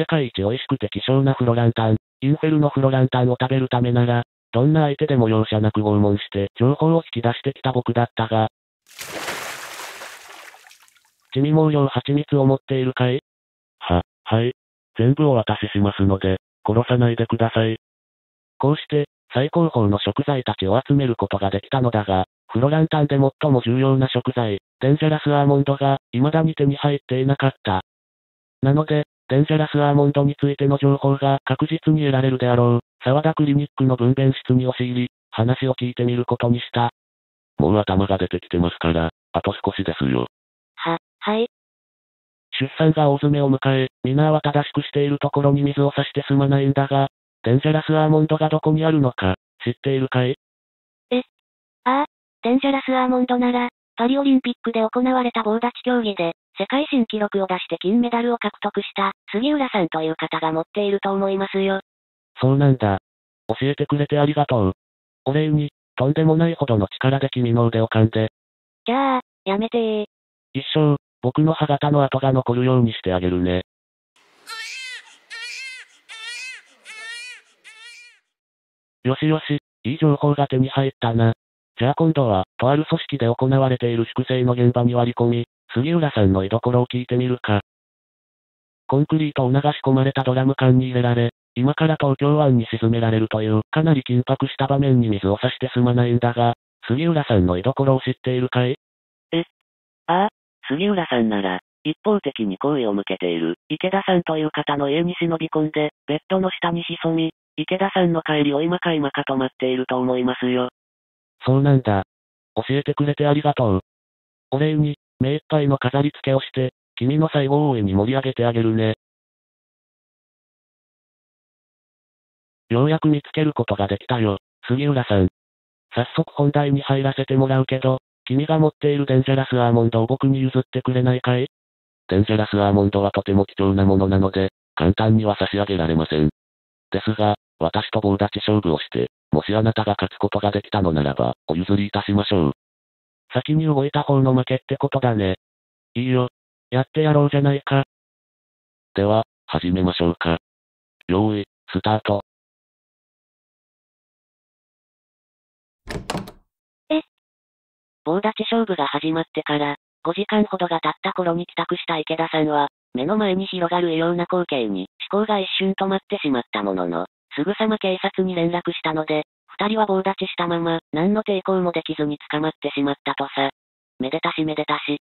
世界一美味しくて希少なフロランタン、インフェルノフロランタンを食べるためなら、どんな相手でも容赦なく拷問して情報を引き出してきた僕だったが、地味毛量蜂蜜を持っているかい？は、はい。全部お渡ししますので、殺さないでください。こうして、最高峰の食材たちを集めることができたのだが、フロランタンで最も重要な食材、デンジャラスアーモンドが、未だに手に入っていなかった。なので、デンジャラスアーモンドについての情報が確実に得られるであろう、沢田クリニックの分娩室に押し入り、話を聞いてみることにした。もう頭が出てきてますから、あと少しですよ。は、はい。出産が大詰めを迎え、皆は正しくしているところに水を差してすまないんだが、デンジャラスアーモンドがどこにあるのか、知っているかい？え、ああ、デンジャラスアーモンドなら、パリオリンピックで行われた棒立ち競技で、世界新記録を出して金メダルを獲得した、杉浦さんという方が持っていると思いますよ。そうなんだ。教えてくれてありがとう。お礼に、とんでもないほどの力で君の腕を噛んで。じゃあ、やめてー。一生、僕の歯型の跡が残るようにしてあげるね。よしよし、いい情報が手に入ったな。じゃあ今度は、とある組織で行われている粛清の現場に割り込み、杉浦さんの居所を聞いてみるか。コンクリートを流し込まれたドラム缶に入れられ、今から東京湾に沈められるという、かなり緊迫した場面に水を差してすまないんだが、杉浦さんの居所を知っているかい？え？ああ、杉浦さんなら、一方的に好意を向けている、池田さんという方の家に忍び込んで、ベッドの下に潜み、池田さんの帰りを今か今かと待っていると思いますよ。そうなんだ。教えてくれてありがとう。お礼に、目いっぱいの飾り付けをして、君の最後を大いに盛り上げてあげるね。ようやく見つけることができたよ、杉浦さん。早速本題に入らせてもらうけど、君が持っているデンジャラスアーモンドを僕に譲ってくれないかい？デンジャラスアーモンドはとても貴重なものなので、簡単には差し上げられません。ですが、私と棒立ち勝負をして、もしあなたが勝つことができたのならば、お譲りいたしましょう。先に動いた方の負けってことだね。いいよ。やってやろうじゃないか。では、始めましょうか。用意、スタート。え？棒立ち勝負が始まってから、5時間ほどが経った頃に帰宅した池田さんは、目の前に広がる異様な光景に、思考が一瞬止まってしまったものの、すぐさま警察に連絡したので、二人は棒立ちしたまま、何の抵抗もできずに捕まってしまったとさ。めでたしめでたし。